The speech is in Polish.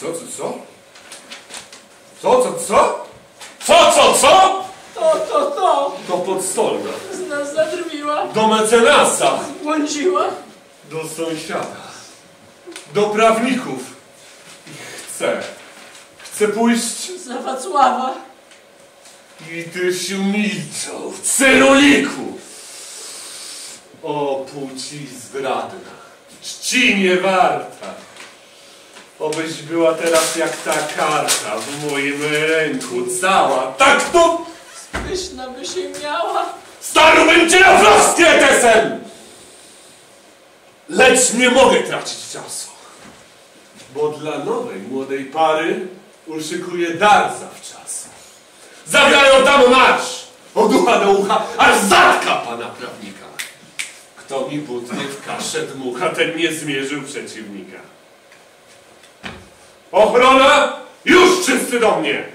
Co, co, co? Co, co, co? Co, co, co? To, to, to To podstolna. z nas zadrwiła, Do mecenasa. błądziła. Do sąsiada. Do prawników. I chcę. Chcę pójść Za Wacława. i tyś milczał, cyruliku. O płci zdradna, czci nie warta. Obyś była teraz jak ta karta w moim ręku, cała. Tak tu Pyszna by się miała. starłbym cię na floskie tesem! Lecz nie mogę tracić czasu, bo dla nowej młodej pary uszykuję dar zawczasu. Zagrają tam marsz, od ucha do ucha, aż zatka pana prawnika. Kto mi butnie w kaszę dmucha, ten nie zmierzył przeciwnika. Ochrona, już wszyscy do mnie!